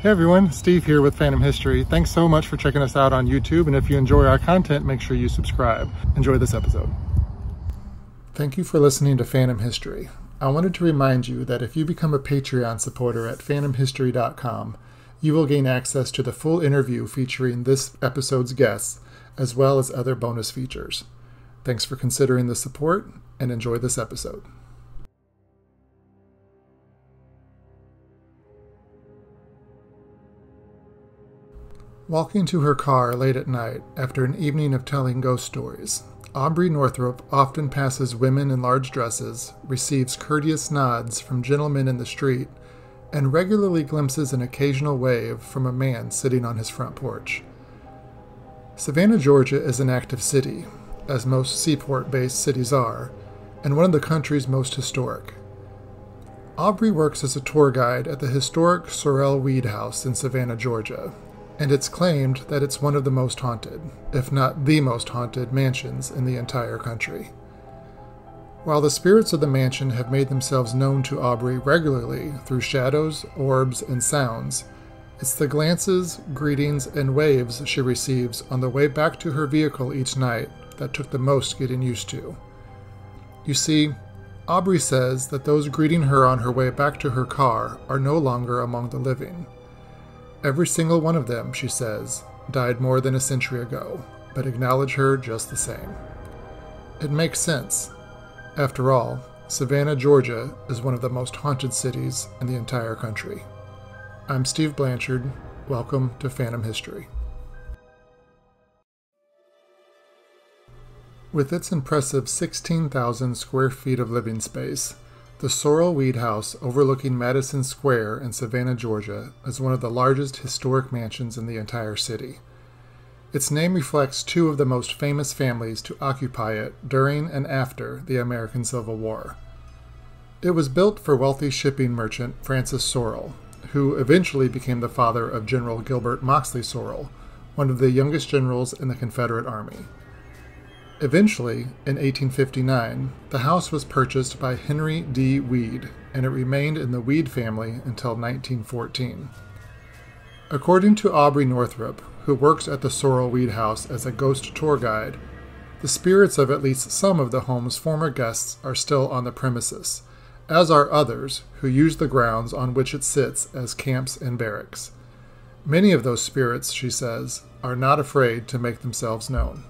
Hey everyone, Steve here with Phantom History. Thanks so much for checking us out on YouTube, and if you enjoy our content, make sure you subscribe. Enjoy this episode. Thank you for listening to Phantom History. I wanted to remind you that if you become a Patreon supporter at phantomhistory.com, you will gain access to the full interview featuring this episode's guests, as well as other bonus features. Thanks for considering the support, and enjoy this episode. Walking to her car late at night after an evening of telling ghost stories, Aubrey Northrop often passes women in large dresses, receives courteous nods from gentlemen in the street, and regularly glimpses an occasional wave from a man sitting on his front porch. Savannah, Georgia is an active city, as most seaport based cities are, and one of the country's most historic. Aubrey works as a tour guide at the historic Sorrel Weed House in Savannah, Georgia, and it's claimed that it's one of the most haunted, if not the most haunted, mansions in the entire country. While the spirits of the mansion have made themselves known to Aubrey regularly through shadows, orbs, and sounds, it's the glances, greetings, and waves she receives on the way back to her vehicle each night that took the most getting used to. You see, Aubrey says that those greeting her on her way back to her car are no longer among the living. Every single one of them, she says, died more than a century ago, but acknowledge her just the same. It makes sense. After all, Savannah, Georgia is one of the most haunted cities in the entire country. I'm Steve Blanchard. Welcome to Phantom History. With its impressive 16,000 square feet of living space, the Sorrel Weed House, overlooking Madison Square in Savannah, Georgia, is one of the largest historic mansions in the entire city. Its name reflects two of the most famous families to occupy it during and after the American Civil War. It was built for wealthy shipping merchant Francis Sorrel, who eventually became the father of General Gilbert Moxley Sorrel, one of the youngest generals in the Confederate Army. Eventually, in 1859, the house was purchased by Henry D. Weed, and it remained in the Weed family until 1914. According to Aubrey Northrop, who works at the Sorrel Weed House as a ghost tour guide, the spirits of at least some of the home's former guests are still on the premises, as are others who use the grounds on which it sits as camps and barracks. Many of those spirits, she says, are not afraid to make themselves known.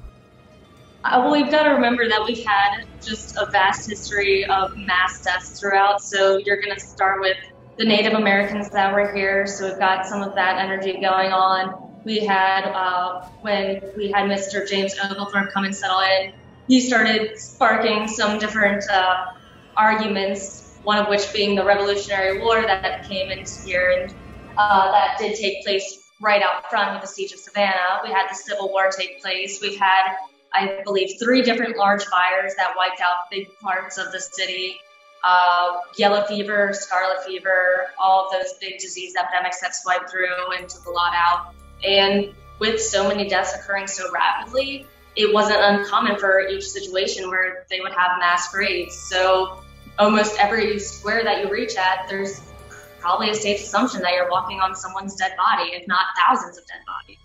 Uh, well, we've got to remember that we've had just a vast history of mass deaths throughout. So you're going to start with the Native Americans that were here. So we've got some of that energy going on. We had uh, when we had Mr. James Oglethorpe come and settle in. He started sparking some different uh, arguments. One of which being the Revolutionary War that came into here, and uh, that did take place right out front with the siege of Savannah. We had the Civil War take place. We had I believe, three different large fires that wiped out big parts of the city. Uh, yellow fever, scarlet fever, all of those big disease epidemics that swiped through and took a lot out. And with so many deaths occurring so rapidly, it wasn't uncommon for each situation where they would have mass graves. So almost every square that you reach at, there's probably a safe assumption that you're walking on someone's dead body, if not thousands of dead bodies.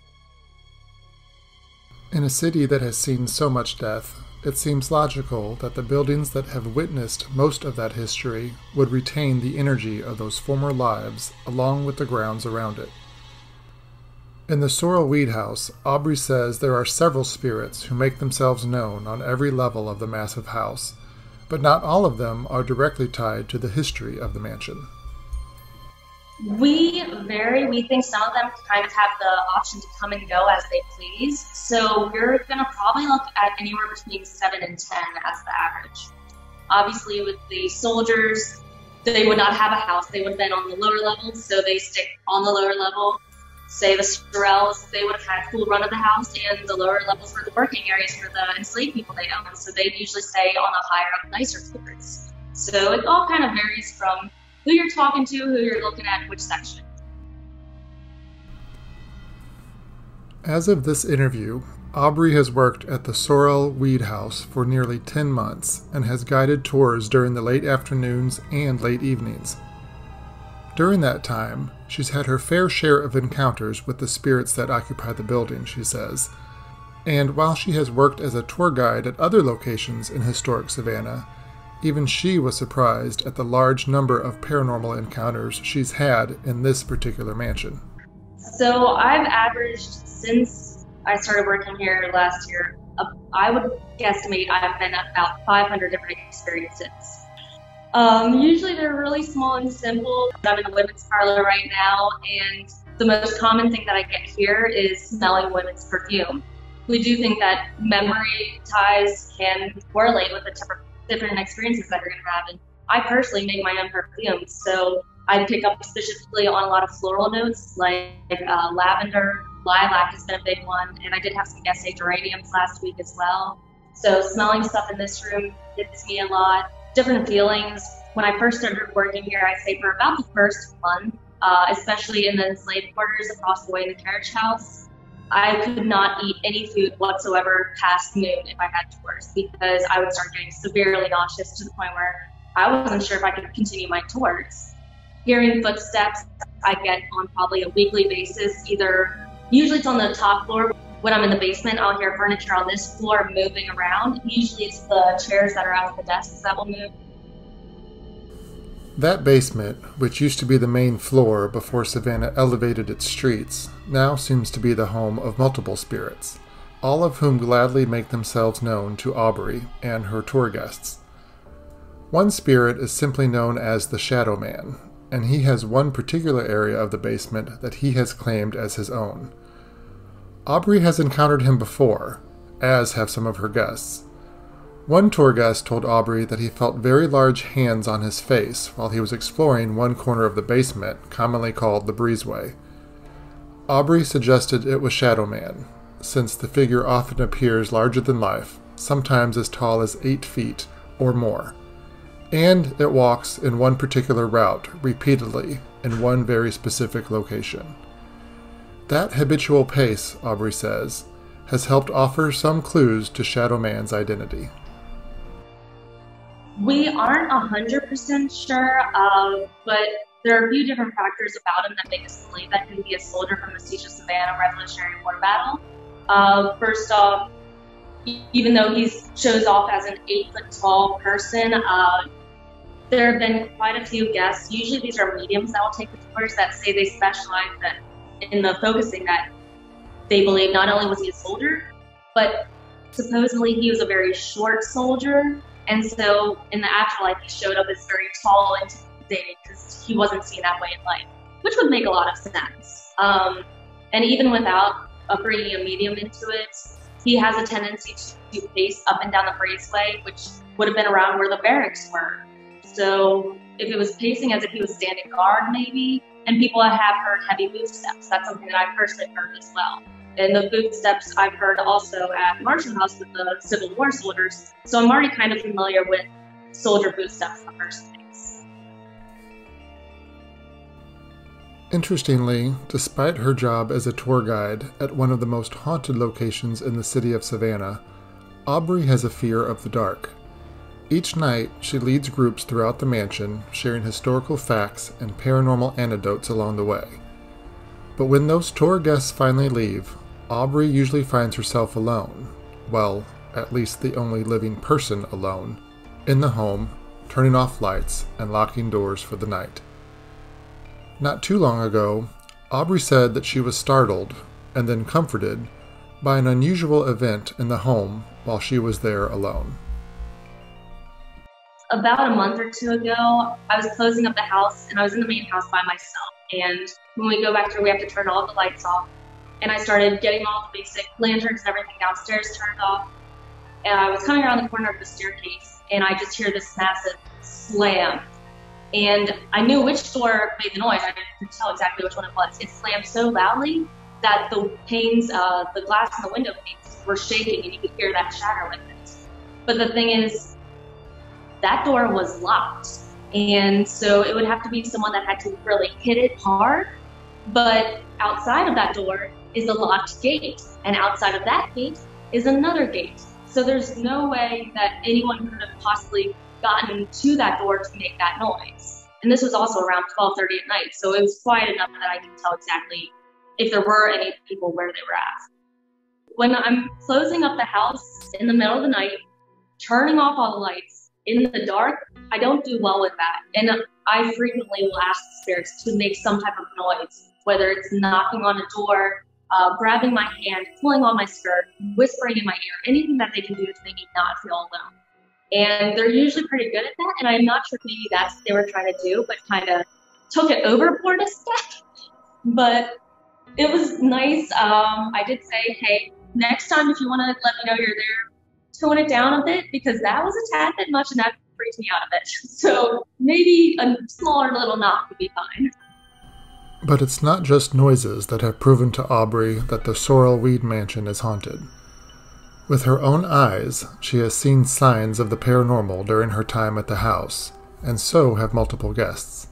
In a city that has seen so much death, it seems logical that the buildings that have witnessed most of that history would retain the energy of those former lives along with the grounds around it. In the Sorrel Weed House, Aubrey says there are several spirits who make themselves known on every level of the massive house, but not all of them are directly tied to the history of the mansion. We vary. We think some of them kind of have the option to come and go as they please. So we're going to probably look at anywhere between 7 and 10 as the average. Obviously, with the soldiers, they would not have a house. They would have been on the lower levels, so they stick on the lower level. Say the Sorrels, they would have had full run of the house, and the lower levels were the working areas for the enslaved people they owned. So they'd usually stay on the higher up, nicer floors. So it all kind of varies from who you're talking to, who you're looking at, which section. As of this interview, Aubrey has worked at the Sorrel Weed House for nearly 10 months and has guided tours during the late afternoons and late evenings. During that time, She's had her fair share of encounters with the spirits that occupy the building, she says. And while she has worked as a tour guide at other locations in historic Savannah, even she was surprised at the large number of paranormal encounters she's had in this particular mansion. So I've averaged since I started working here last year, I would guesstimate I've been at about 500 different experiences. Um, usually they're really small and simple. I'm in a women's parlor right now, and the most common thing that I get here is smelling women's perfume. We do think that memory ties can correlate with the different experiences that you're going to have. And I personally make my own perfumes, so I pick up specifically on a lot of floral notes like uh, lavender, lilac has been a big one, and I did have some SA geraniums last week as well. So smelling stuff in this room hits me a lot. Different feelings. When I first started working here, I'd say for about the first month, uh, especially in the enslaved quarters across the way in the carriage house, I could not eat any food whatsoever past noon if I had tours because I would start getting severely nauseous to the point where I wasn't sure if I could continue my tours. Hearing footsteps, I get on probably a weekly basis. Either usually it's on the top floor. When I'm in the basement, I'll hear furniture on this floor moving around. Usually it's the chairs that are out of the desks that will move. That basement, which used to be the main floor before Savannah elevated its streets, now seems to be the home of multiple spirits, all of whom gladly make themselves known to Aubrey and her tour guests. One spirit is simply known as the Shadow Man, and he has one particular area of the basement that he has claimed as his own. Aubrey has encountered him before, as have some of her guests, one tour guest told Aubrey that he felt very large hands on his face while he was exploring one corner of the basement, commonly called the breezeway. Aubrey suggested it was Shadow Man, since the figure often appears larger than life, sometimes as tall as eight feet or more. And it walks in one particular route, repeatedly, in one very specific location. That habitual pace, Aubrey says, has helped offer some clues to Shadow Man's identity. We aren't 100% sure, uh, but there are a few different factors about him that make us believe that he can be a soldier from the Siege of Savannah Revolutionary War battle. Uh, first off, even though he shows off as an eight foot tall person, uh, there have been quite a few guests. Usually, these are mediums that will take the tours that say they specialize in the focusing that they believe not only was he a soldier, but supposedly he was a very short soldier and so in the afterlife, he showed up as very tall and intimidating because he wasn't seen that way in life, which would make a lot of sense. Um, and even without bringing a medium into it, he has a tendency to pace up and down the breezeway, which would have been around where the barracks were. So if it was pacing as if he was standing guard, maybe, and people have heard heavy footsteps. That's something that I've personally heard as well and the footsteps I've heard also at Marshall House with the Civil War soldiers. So I'm already kind of familiar with soldier footsteps in the first place. Interestingly, despite her job as a tour guide at one of the most haunted locations in the city of Savannah, Aubrey has a fear of the dark. Each night, she leads groups throughout the mansion, sharing historical facts and paranormal anecdotes along the way. But when those tour guests finally leave, Aubrey usually finds herself alone, well, at least the only living person alone, in the home, turning off lights and locking doors for the night. Not too long ago, Aubrey said that she was startled and then comforted by an unusual event in the home while she was there alone. About a month or two ago, I was closing up the house and I was in the main house by myself. And when we go back there, we have to turn all the lights off and I started getting all the basic lanterns and everything downstairs turned off. And I was coming around the corner of the staircase, and I just hear this massive slam. And I knew which door made the noise. I could tell exactly which one it was. It slammed so loudly that the panes, uh, the glass in the window panes were shaking, and you could hear that shatter with it. But the thing is, that door was locked. And so it would have to be someone that had to really hit it hard. But outside of that door, is a locked gate, and outside of that gate is another gate. So there's no way that anyone could have possibly gotten to that door to make that noise. And this was also around 12:30 at night, so it was quiet enough that I could tell exactly if there were any people where they were at. When I'm closing up the house in the middle of the night, turning off all the lights in the dark, I don't do well with that. And I frequently will ask the spirits to make some type of noise, whether it's knocking on a door, uh, grabbing my hand, pulling on my skirt, whispering in my ear, anything that they can do to make me not feel alone. And they're usually pretty good at that. And I'm not sure maybe that's what they were trying to do, but kind of took it overboard a step. But it was nice. Um, I did say, hey, next time if you want to let me know you're there, tone it down a bit because that was a tad bit much and that freaked me out a bit. So maybe a smaller little knock would be fine. But it's not just noises that have proven to Aubrey that the Sorrel Weed Mansion is haunted. With her own eyes, she has seen signs of the paranormal during her time at the house, and so have multiple guests.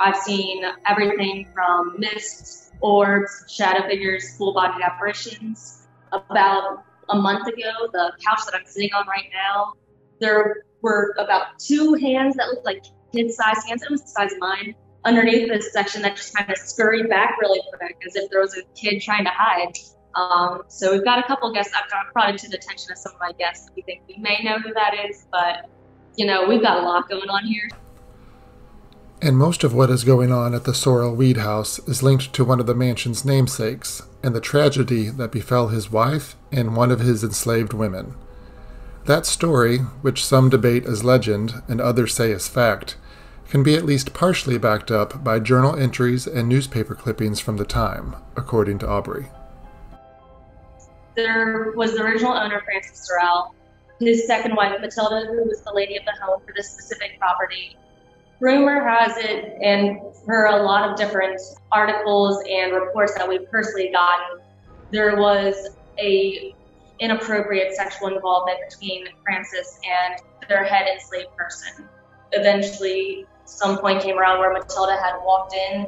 I've seen everything from mists, orbs, shadow figures, full bodied apparitions. About a month ago, the couch that I'm sitting on right now, there were about two hands that looked like kid sized hands. It was the size of mine underneath this section that just kind of scurried back really quick as if there was a kid trying to hide. Um, so we've got a couple guests. I've brought it to the attention of some of my guests. We think we may know who that is, but you know we've got a lot going on here. And most of what is going on at the Sorrel Weed House is linked to one of the mansion's namesakes and the tragedy that befell his wife and one of his enslaved women. That story, which some debate as legend and others say as fact, can be at least partially backed up by journal entries and newspaper clippings from the time, according to Aubrey. There was the original owner, Francis Sorrel, his second wife, Matilda, who was the lady of the home for this specific property. Rumor has it, and for a lot of different articles and reports that we've personally gotten, there was a inappropriate sexual involvement between Francis and their head enslaved person. Eventually, some point came around where Matilda had walked in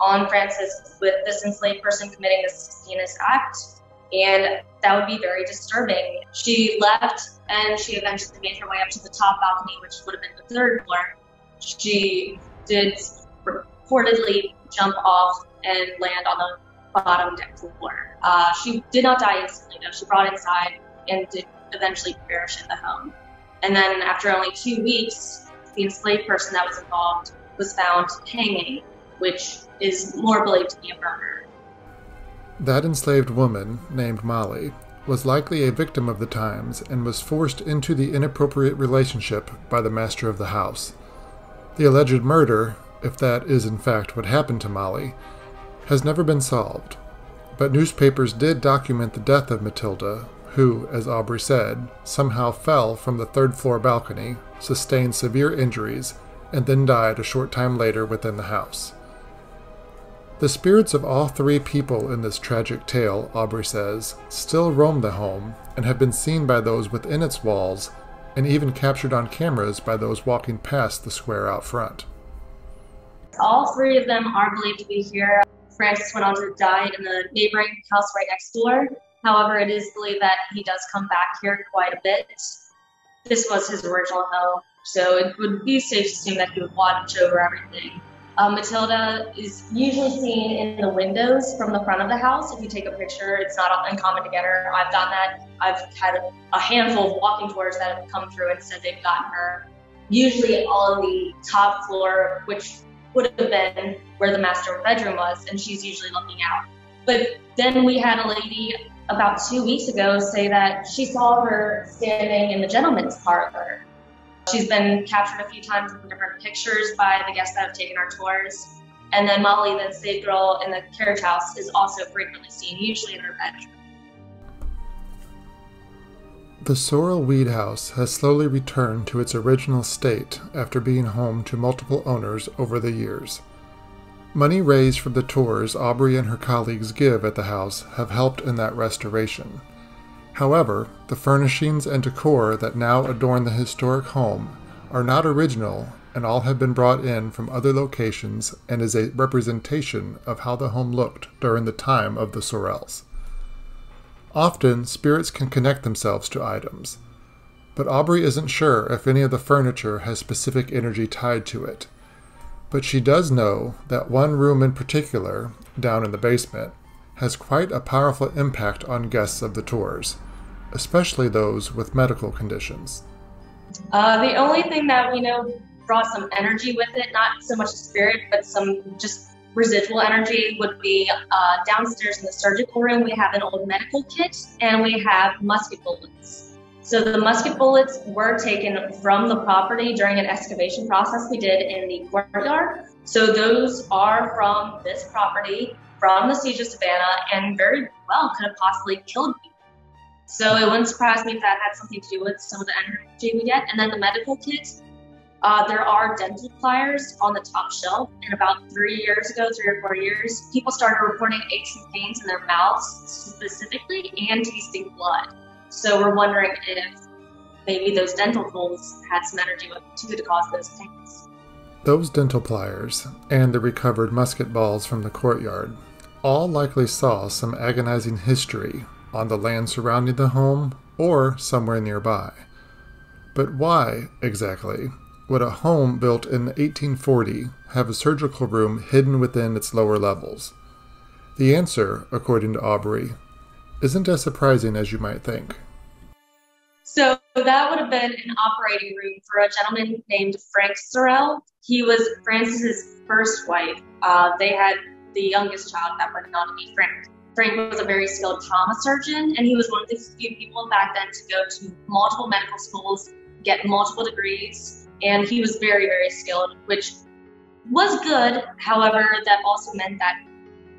on Francis with this enslaved person committing this heinous act. And that would be very disturbing. She left and she eventually made her way up to the top balcony, which would have been the third floor. She did reportedly jump off and land on the bottom deck floor. Uh, she did not die instantly, though. She brought inside and did eventually perish in the home. And then after only two weeks, the enslaved person that was involved was found hanging, which is more believed to be a murder. That enslaved woman, named Molly, was likely a victim of the times and was forced into the inappropriate relationship by the master of the house. The alleged murder, if that is in fact what happened to Molly, has never been solved, but newspapers did document the death of Matilda who, as Aubrey said, somehow fell from the third floor balcony, sustained severe injuries, and then died a short time later within the house. The spirits of all three people in this tragic tale, Aubrey says, still roam the home and have been seen by those within its walls and even captured on cameras by those walking past the square out front. All three of them are believed to be here. Francis went on to die in the neighboring house right next door, However, it is believed that he does come back here quite a bit. This was his original home, so it would be safe to assume that he would watch over everything. Uh, Matilda is usually seen in the windows from the front of the house. If you take a picture, it's not uncommon to get her. I've done that. I've had a handful of walking tours that have come through and said they've gotten her. Usually on the top floor, which would have been where the master bedroom was, and she's usually looking out. But then we had a lady about two weeks ago say that she saw her standing in the gentleman's parlor. She's been captured a few times in different pictures by the guests that have taken our tours. And then Molly, the enslaved girl in the carriage house, is also frequently seen, usually in her bedroom. The Sorrel Weed House has slowly returned to its original state after being home to multiple owners over the years. Money raised from the tours Aubrey and her colleagues give at the house have helped in that restoration. However, the furnishings and decor that now adorn the historic home are not original and all have been brought in from other locations and is a representation of how the home looked during the time of the Sorrels. Often, spirits can connect themselves to items. but Aubrey isn't sure if any of the furniture has specific energy tied to it. But she does know that one room in particular, down in the basement, has quite a powerful impact on guests of the tours, especially those with medical conditions. Uh, the only thing that we know brought some energy with it, not so much spirit, but some just residual energy would be uh, downstairs in the surgical room. We have an old medical kit and we have musket bullets. So the musket bullets were taken from the property during an excavation process we did in the courtyard. So those are from this property, from the siege of Savannah, and very well could have possibly killed people. So it wouldn't surprise me if that had something to do with some of the energy we get. And then the medical kit, uh, there are dental pliers on the top shelf. And about three years ago, three or four years, people started reporting aches and pains in their mouths specifically and tasting blood. So we're wondering if maybe those dental tools had some energy to, to cause those pains. Those dental pliers and the recovered musket balls from the courtyard all likely saw some agonizing history on the land surrounding the home or somewhere nearby. But why, exactly, would a home built in 1840 have a surgical room hidden within its lower levels? The answer, according to Aubrey, isn't as surprising as you might think. So that would have been an operating room for a gentleman named Frank Sorrel. He was Francis's first wife. Uh, they had the youngest child that went on to be Frank. Frank was a very skilled trauma surgeon, and he was one of the few people back then to go to multiple medical schools, get multiple degrees, and he was very, very skilled, which was good. However, that also meant that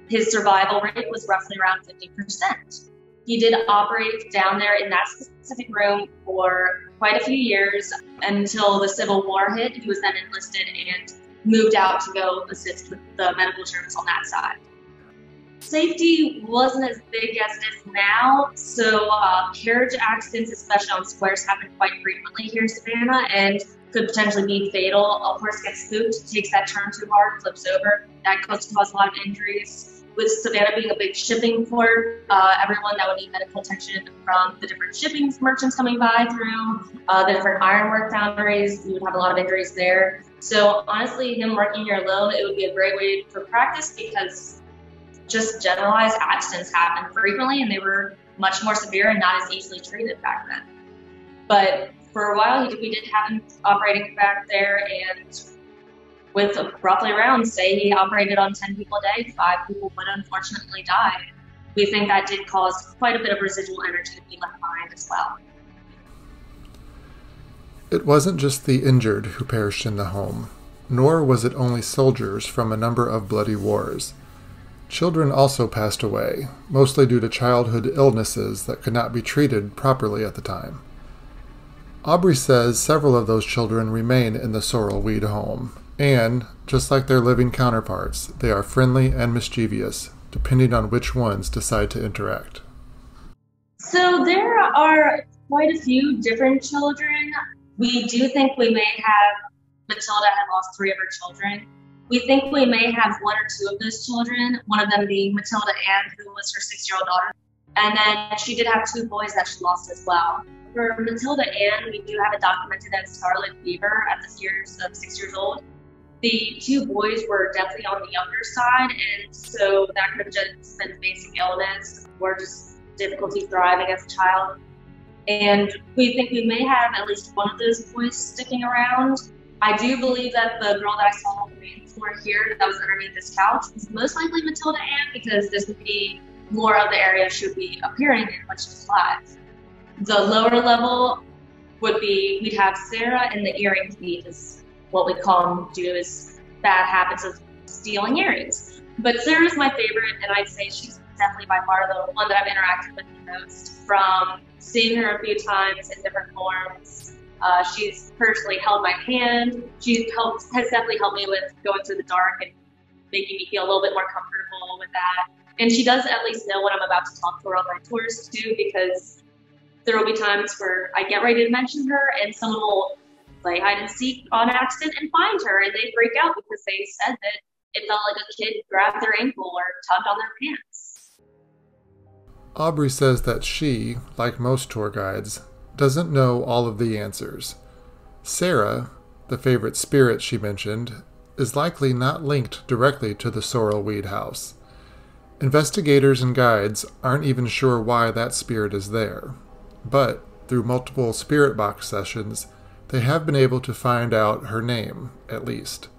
his survival rate was roughly around 50%. He did operate down there in that specific room for quite a few years until the Civil War hit. He was then enlisted and moved out to go assist with the medical service on that side. Safety wasn't as big as it is now, so uh, carriage accidents, especially on squares, happen quite frequently here in Savannah, and could potentially be fatal. A horse gets spooked, takes that turn too hard, flips over. That could cause a lot of injuries. With Savannah being a big shipping port, uh, everyone that would need medical attention from the different shipping merchants coming by through, uh, the different ironwork foundries, you would have a lot of injuries there. So honestly, him working here alone, it would be a great way for practice because just generalized accidents happen frequently and they were much more severe and not as easily treated back then. But for a while, we did have him operating back there, and with roughly around, say he operated on 10 people a day, five people would unfortunately die. We think that did cause quite a bit of residual energy to be left behind as well. It wasn't just the injured who perished in the home, nor was it only soldiers from a number of bloody wars. Children also passed away, mostly due to childhood illnesses that could not be treated properly at the time. Aubrey says several of those children remain in the sorrel weed home, and, just like their living counterparts, they are friendly and mischievous, depending on which ones decide to interact. So there are quite a few different children. We do think we may have Matilda had lost three of her children. We think we may have one or two of those children, one of them being Matilda Ann, who was her six year old daughter. And then she did have two boys that she lost as well for Matilda Ann, we do have it documented as scarlet fever at the years of six years old. The two boys were definitely on the younger side, and so that could have just been basic illness or just difficulty thriving as a child. And we think we may have at least one of those boys sticking around. I do believe that the girl that I saw on the main floor here that was underneath this couch is most likely Matilda Ann because this would be more of the area she would be appearing in when she's alive. The lower level would be we'd have Sarah and the earring thief is what we call them due to his bad habits of stealing earrings. But Sarah's my favorite, and I'd say she's definitely by far the one that I've interacted with the most. From seeing her a few times in different forms, uh, she's personally held my hand. She helped has definitely helped me with going through the dark and making me feel a little bit more comfortable with that. And she does at least know when I'm about to talk to her on my tours too, because there will be times where I get ready to mention her and someone will play hide and seek on accident and find her and they freak out because they said that it felt like a kid grabbed their ankle or tugged on their pants. Aubrey says that she, like most tour guides, doesn't know all of the answers. Sarah, the favorite spirit she mentioned, is likely not linked directly to the sorrel weed house. Investigators and guides aren't even sure why that spirit is there, but through multiple spirit box sessions, they have been able to find out her name, at least.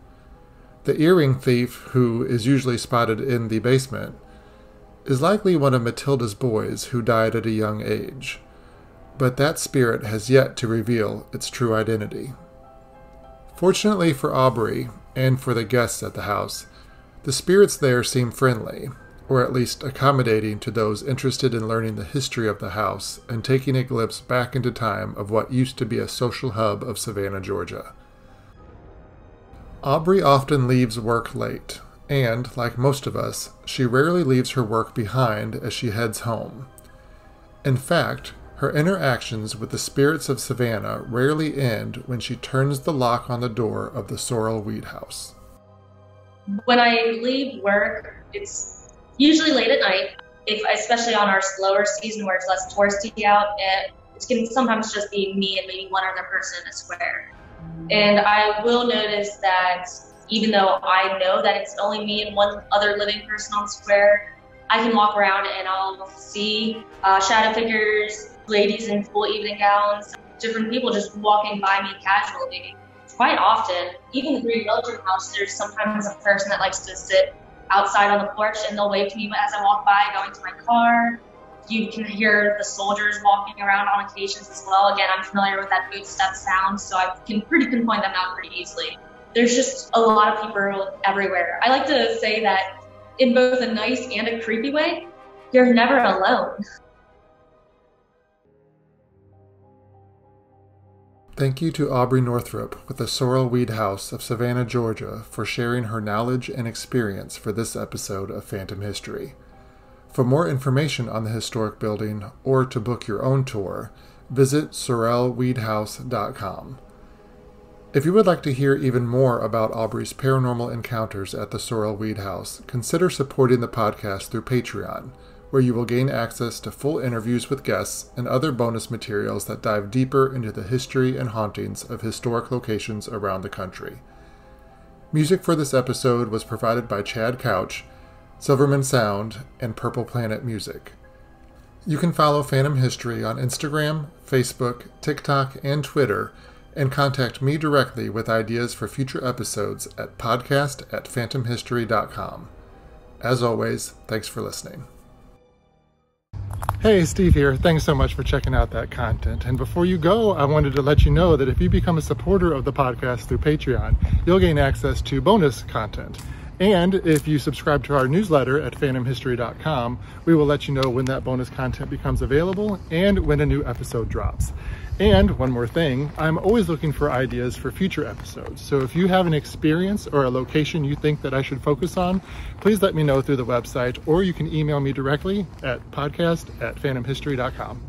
The earring thief, who is usually spotted in the basement, is likely one of Matilda's boys who died at a young age, but that spirit has yet to reveal its true identity. Fortunately for Aubrey and for the guests at the house, the spirits there seem friendly, or at least accommodating to those interested in learning the history of the house and taking a glimpse back into time of what used to be a social hub of Savannah, Georgia. Aubrey often leaves work late, and, like most of us, she rarely leaves her work behind as she heads home. In fact, her interactions with the spirits of Savannah rarely end when she turns the lock on the door of the sorrel weed house. When I leave work, it's usually late at night, if, especially on our slower season where it's less touristy out, and it can sometimes just be me and maybe one other person in a square. And I will notice that even though I know that it's only me and one other living person on the square, I can walk around and I'll see uh, shadow figures, ladies in full evening gowns, different people just walking by me casually. Quite often, even the Green Meldrim House, there's sometimes a person that likes to sit outside on the porch and they'll wave to me as I walk by going to my car. You can hear the soldiers walking around on occasions as well. Again, I'm familiar with that bootstep sound, so I can pretty pinpoint them out pretty easily there's just a lot of people everywhere. I like to say that in both a nice and a creepy way, you're never alone. Thank you to Aubrey Northrop with the Sorrel Weed House of Savannah, Georgia, for sharing her knowledge and experience for this episode of Phantom History. For more information on the historic building or to book your own tour, visit sorrelweedhouse.com. If you would like to hear even more about Aubrey's paranormal encounters at the Sorrel Weed House, consider supporting the podcast through Patreon, where you will gain access to full interviews with guests and other bonus materials that dive deeper into the history and hauntings of historic locations around the country. Music for this episode was provided by Chad Couch, Silverman Sound, and Purple Planet Music. You can follow Phantom History on Instagram, Facebook, TikTok, and Twitter and contact me directly with ideas for future episodes at podcast at phantomhistory.com. As always, thanks for listening. Hey, Steve here. Thanks so much for checking out that content. And before you go, I wanted to let you know that if you become a supporter of the podcast through Patreon, you'll gain access to bonus content. And if you subscribe to our newsletter at phantomhistory.com, we will let you know when that bonus content becomes available and when a new episode drops. And one more thing, I'm always looking for ideas for future episodes. So if you have an experience or a location you think that I should focus on, please let me know through the website or you can email me directly at podcast at phantomhistory.com.